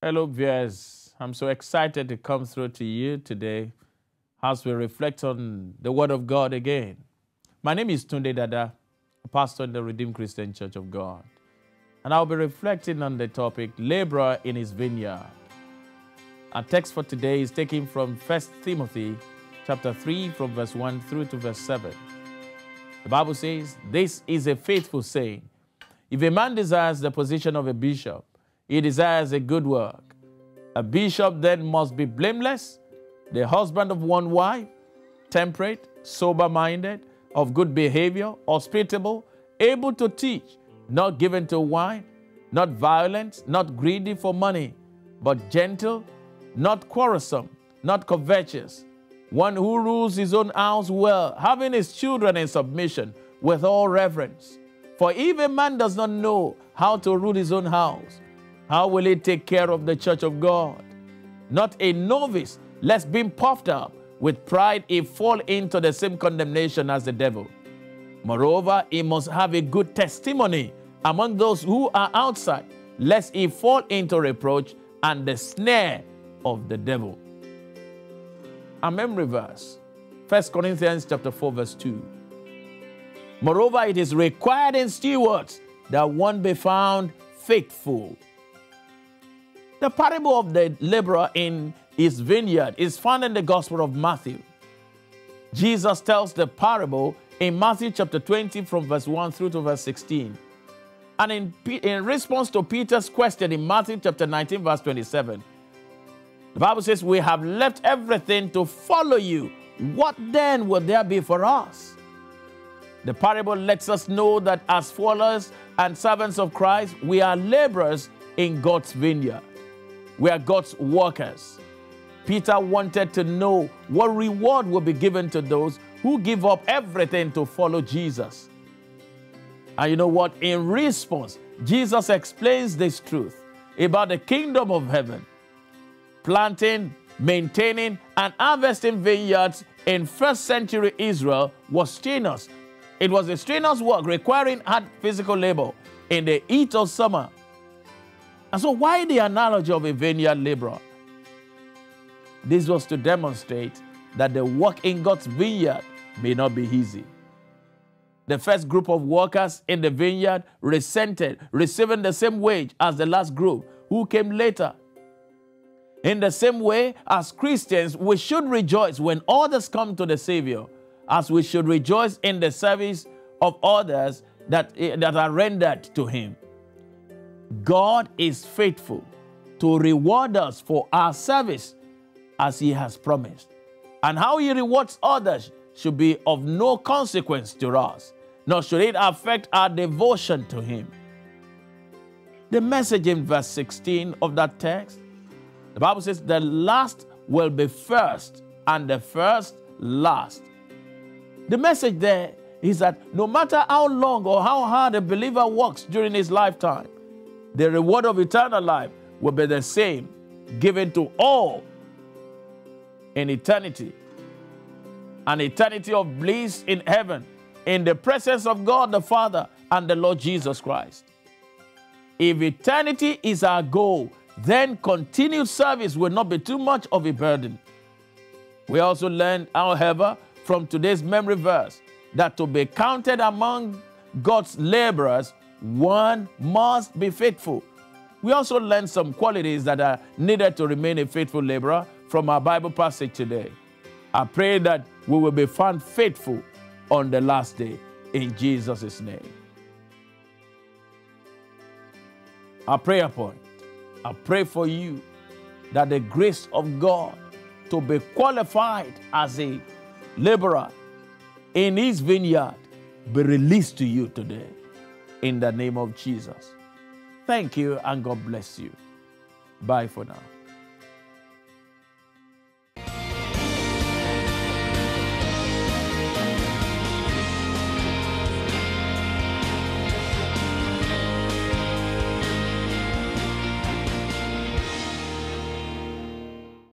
Hello, viewers. I'm so excited to come through to you today as we reflect on the Word of God again. My name is Tunde Dada, a pastor in the Redeemed Christian Church of God. And I'll be reflecting on the topic Laborer in His Vineyard. Our text for today is taken from 1 Timothy chapter 3 from verse 1 through to verse 7. The Bible says, This is a faithful saying. If a man desires the position of a bishop, he desires a good work. A bishop then must be blameless, the husband of one wife, temperate, sober minded, of good behavior, hospitable, able to teach, not given to wine, not violent, not greedy for money, but gentle, not quarrelsome, not covetous, one who rules his own house well, having his children in submission with all reverence. For if a man does not know how to rule his own house, how will he take care of the church of God? Not a novice, lest being puffed up with pride he fall into the same condemnation as the devil. Moreover, he must have a good testimony among those who are outside, lest he fall into reproach and the snare of the devil. A memory verse, 1 Corinthians chapter 4, verse 2. Moreover, it is required in stewards that one be found faithful. The parable of the laborer in his vineyard is found in the Gospel of Matthew. Jesus tells the parable in Matthew chapter 20 from verse 1 through to verse 16. And in, in response to Peter's question in Matthew chapter 19, verse 27, the Bible says, We have left everything to follow you. What then will there be for us? The parable lets us know that as followers and servants of Christ, we are laborers in God's vineyard. We are God's workers. Peter wanted to know what reward will be given to those who give up everything to follow Jesus. And you know what? In response, Jesus explains this truth about the kingdom of heaven. Planting, maintaining, and harvesting vineyards in first century Israel was strenuous. It was a strenuous work requiring hard physical labor in the heat of summer and so, why the analogy of a vineyard laborer? This was to demonstrate that the work in God's vineyard may not be easy. The first group of workers in the vineyard resented receiving the same wage as the last group who came later. In the same way, as Christians, we should rejoice when others come to the Savior, as we should rejoice in the service of others that, eh, that are rendered to Him. God is faithful to reward us for our service as He has promised. And how He rewards others should be of no consequence to us, nor should it affect our devotion to Him. The message in verse 16 of that text, the Bible says, the last will be first, and the first last. The message there is that no matter how long or how hard a believer works during his lifetime, the reward of eternal life will be the same given to all in eternity. An eternity of bliss in heaven, in the presence of God the Father and the Lord Jesus Christ. If eternity is our goal, then continued service will not be too much of a burden. We also learned, however, from today's memory verse that to be counted among God's laborers one must be faithful. We also learn some qualities that are needed to remain a faithful laborer from our Bible passage today. I pray that we will be found faithful on the last day in Jesus' name. Our prayer point I pray for you that the grace of God to be qualified as a laborer in his vineyard be released to you today in the name of Jesus. Thank you and God bless you. Bye for now.